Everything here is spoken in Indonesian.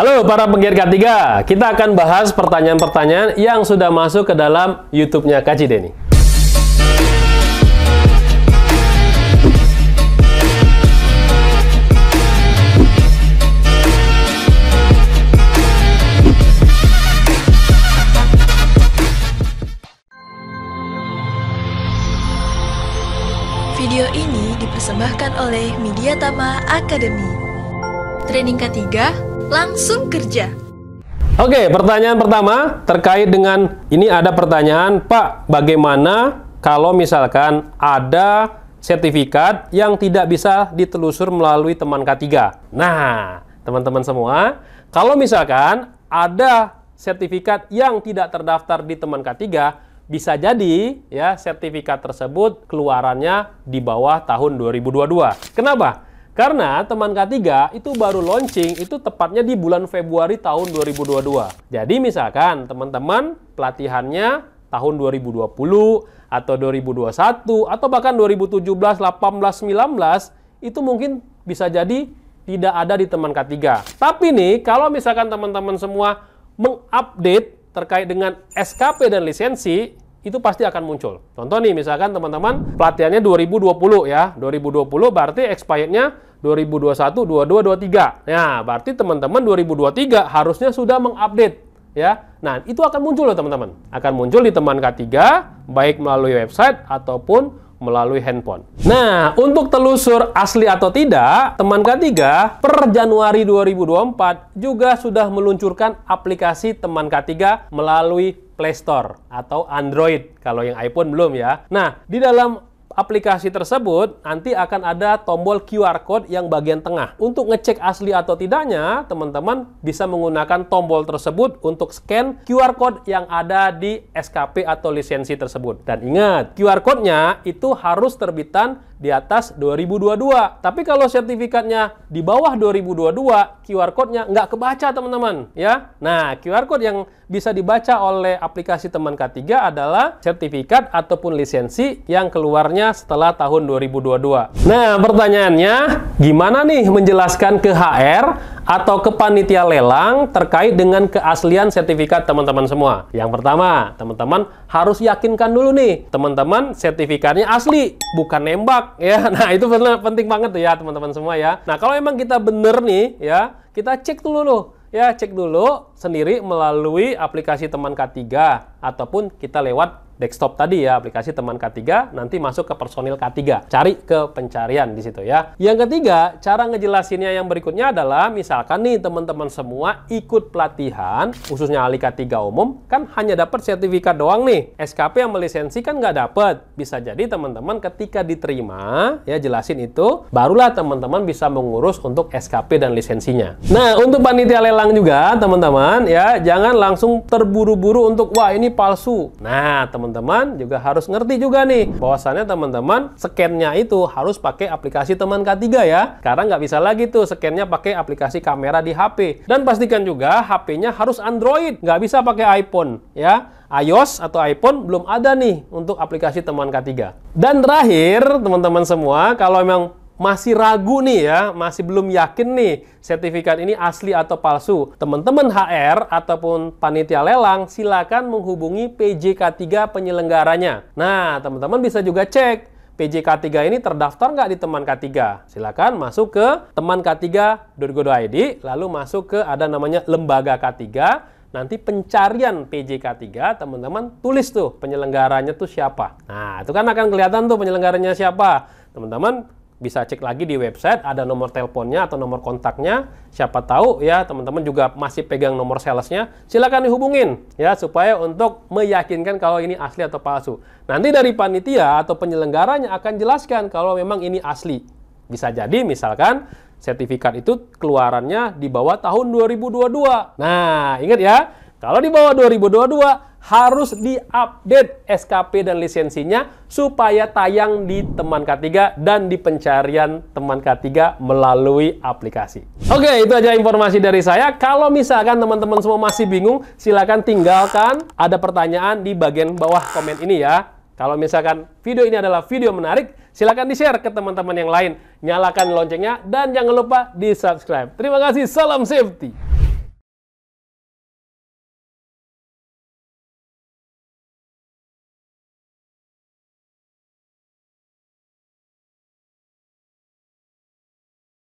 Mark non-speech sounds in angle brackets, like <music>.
Halo para penggiat K3, kita akan bahas pertanyaan-pertanyaan yang sudah masuk ke dalam YouTube-nya Kak Cideni. Video ini dipersembahkan oleh Mediatama Academy. Training ketiga langsung kerja. Oke, pertanyaan pertama terkait dengan ini ada pertanyaan, Pak, bagaimana kalau misalkan ada sertifikat yang tidak bisa ditelusur melalui teman K3? Nah, teman-teman semua, kalau misalkan ada sertifikat yang tidak terdaftar di teman K3, bisa jadi ya sertifikat tersebut keluarannya di bawah tahun 2022. Kenapa? Karena teman K3 itu baru launching itu tepatnya di bulan Februari tahun 2022. Jadi misalkan teman-teman pelatihannya tahun 2020 atau 2021 atau bahkan 2017, 18, 19 itu mungkin bisa jadi tidak ada di teman K3. Tapi nih kalau misalkan teman-teman semua mengupdate terkait dengan SKP dan lisensi itu pasti akan muncul. Contoh nih, misalkan teman-teman pelatihannya 2020 ya, 2020 berarti expirednya 2021, 22, 23. Nah, berarti teman-teman 2023 harusnya sudah mengupdate ya. Nah, itu akan muncul loh teman-teman. Akan muncul di teman K3 baik melalui website ataupun melalui handphone. Nah, untuk telusur asli atau tidak, teman K3 per Januari 2024 juga sudah meluncurkan aplikasi teman K3 melalui Play Store atau Android kalau yang iPhone belum ya. Nah, di dalam aplikasi tersebut nanti akan ada tombol QR code yang bagian tengah. Untuk ngecek asli atau tidaknya, teman-teman bisa menggunakan tombol tersebut untuk scan QR code yang ada di SKP atau lisensi tersebut. Dan ingat, QR code-nya itu harus terbitan di atas 2022. Tapi kalau sertifikatnya di bawah 2022, QR code-nya nggak kebaca teman-teman. ya. Nah, QR code yang bisa dibaca oleh aplikasi teman K3 adalah sertifikat ataupun lisensi yang keluarnya setelah tahun 2022. Nah, pertanyaannya, gimana nih menjelaskan ke HR atau ke panitia lelang terkait dengan keaslian sertifikat teman-teman semua. Yang pertama, teman-teman harus yakinkan dulu nih, teman-teman sertifikatnya asli, bukan nembak <laughs> ya. Nah, itu penting banget ya teman-teman semua ya. Nah, kalau emang kita bener nih ya, kita cek dulu loh. Ya, cek dulu sendiri melalui aplikasi teman K3 ataupun kita lewat desktop tadi ya, aplikasi teman K3, nanti masuk ke personil K3. Cari ke pencarian di situ ya. Yang ketiga, cara ngejelasinnya yang berikutnya adalah misalkan nih teman-teman semua ikut pelatihan, khususnya ahli K3 umum, kan hanya dapat sertifikat doang nih. SKP yang melisensi kan nggak dapat. Bisa jadi teman-teman ketika diterima, ya jelasin itu, barulah teman-teman bisa mengurus untuk SKP dan lisensinya. Nah, untuk panitia lelang juga, teman-teman, ya jangan langsung terburu-buru untuk, wah ini palsu. Nah, teman teman-teman juga harus ngerti juga nih bahwasannya teman-teman scan-nya itu harus pakai aplikasi teman K3 ya. Karena nggak bisa lagi tuh scan-nya pakai aplikasi kamera di HP. Dan pastikan juga HP-nya harus Android, nggak bisa pakai iPhone ya iOS atau iPhone belum ada nih untuk aplikasi teman K3. Dan terakhir, teman-teman semua, kalau memang masih ragu nih ya, masih belum yakin nih sertifikat ini asli atau palsu, teman-teman HR ataupun panitia lelang silakan menghubungi PJK3 penyelenggaranya. Nah, teman-teman bisa juga cek PJK3 ini terdaftar nggak di teman K3? Silakan masuk ke teman K3.go.id, lalu masuk ke ada namanya lembaga K3, nanti pencarian PJK3 teman-teman tulis tuh penyelenggaranya tuh siapa. Nah, itu kan akan kelihatan tuh penyelenggaranya siapa. Teman-teman bisa cek lagi di website ada nomor teleponnya atau nomor kontaknya. Siapa tahu ya teman-teman juga masih pegang nomor salesnya. Silakan dihubungin ya supaya untuk meyakinkan kalau ini asli atau palsu. Nanti dari panitia atau penyelenggaranya akan jelaskan kalau memang ini asli. Bisa jadi misalkan sertifikat itu keluarannya di bawah tahun 2022 nah ingat ya kalau di bawah 2022 harus diupdate SKP dan lisensinya supaya tayang di teman K3 dan di pencarian teman K3 melalui aplikasi. Oke, itu aja informasi dari saya. Kalau misalkan teman-teman semua masih bingung, silakan tinggalkan ada pertanyaan di bagian bawah komen ini ya. Kalau misalkan video ini adalah video menarik, silakan di-share ke teman-teman yang lain. Nyalakan loncengnya dan jangan lupa di-subscribe. Terima kasih, salam safety.